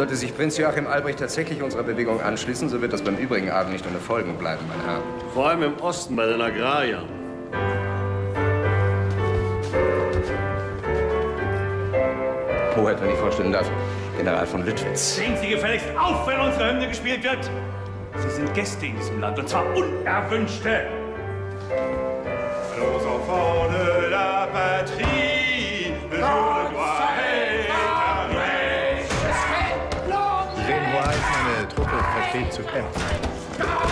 Sollte sich Prinz Joachim Albrecht tatsächlich unserer Bewegung anschließen, so wird das beim übrigen Adel nicht ohne Folgen bleiben, mein Herr. Vor allem im Osten bei den Agrariern. Hoheit, wenn ich vorstellen darf, General von Lüttwitz. Sehen Sie gefälligst auf, wenn unsere Hymne gespielt wird. Sie sind Gäste in diesem Land, und zwar unerwünschte. weiß, meine Truppe versteht zu kämpfen.